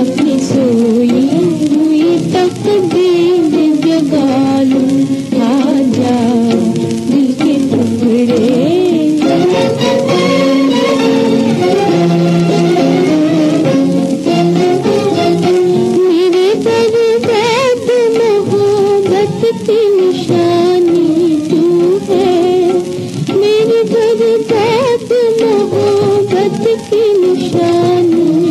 अपनी सोई हुई तकदीर की निशानी तू है मेरे दर्द मोहब्बत की निशानी।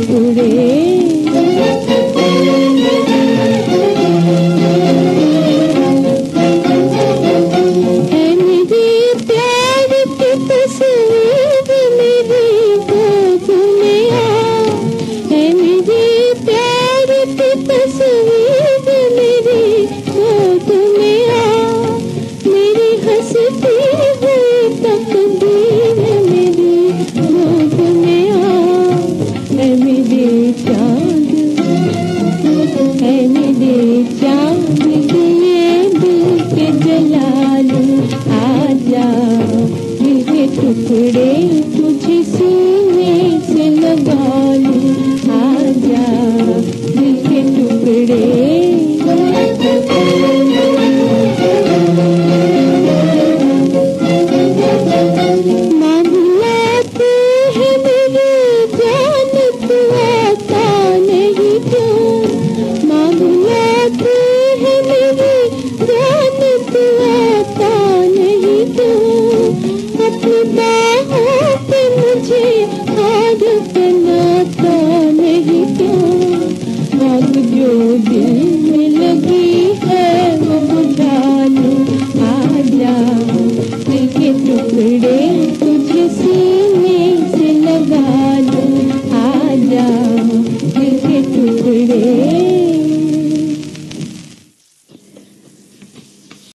ঘুরে जला आ जा टुकड़े கொண்டே